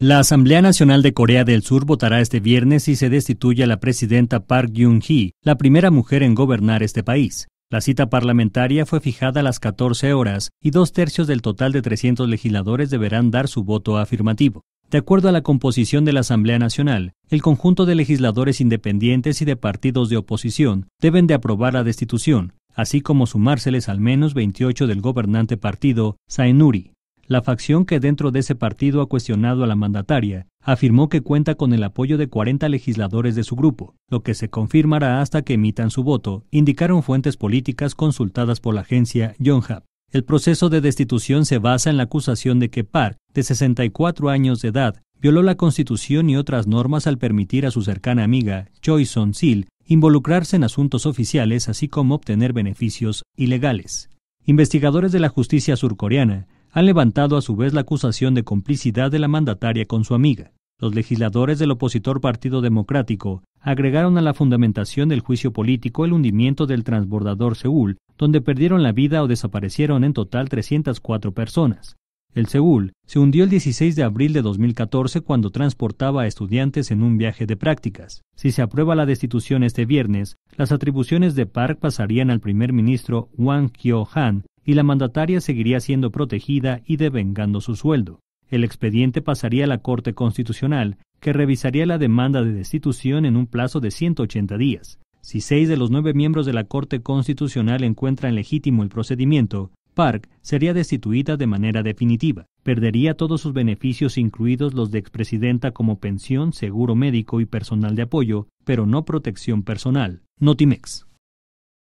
La Asamblea Nacional de Corea del Sur votará este viernes si se destituye a la presidenta Park Geun-hye, la primera mujer en gobernar este país. La cita parlamentaria fue fijada a las 14 horas y dos tercios del total de 300 legisladores deberán dar su voto afirmativo. De acuerdo a la composición de la Asamblea Nacional, el conjunto de legisladores independientes y de partidos de oposición deben de aprobar la destitución, así como sumárseles al menos 28 del gobernante partido Saenuri. La facción que dentro de ese partido ha cuestionado a la mandataria afirmó que cuenta con el apoyo de 40 legisladores de su grupo, lo que se confirmará hasta que emitan su voto, indicaron fuentes políticas consultadas por la agencia Yonhap. El proceso de destitución se basa en la acusación de que Park, de 64 años de edad, violó la Constitución y otras normas al permitir a su cercana amiga, Choi Son-sil, involucrarse en asuntos oficiales así como obtener beneficios ilegales. Investigadores de la justicia surcoreana han levantado a su vez la acusación de complicidad de la mandataria con su amiga. Los legisladores del opositor Partido Democrático agregaron a la fundamentación del juicio político el hundimiento del transbordador Seúl, donde perdieron la vida o desaparecieron en total 304 personas. El Seúl se hundió el 16 de abril de 2014 cuando transportaba a estudiantes en un viaje de prácticas. Si se aprueba la destitución este viernes, las atribuciones de Park pasarían al primer ministro Wang Kyo-han y la mandataria seguiría siendo protegida y devengando su sueldo. El expediente pasaría a la Corte Constitucional, que revisaría la demanda de destitución en un plazo de 180 días. Si seis de los nueve miembros de la Corte Constitucional encuentran legítimo el procedimiento, Park sería destituida de manera definitiva. Perdería todos sus beneficios, incluidos los de expresidenta como pensión, seguro médico y personal de apoyo, pero no protección personal. Notimex.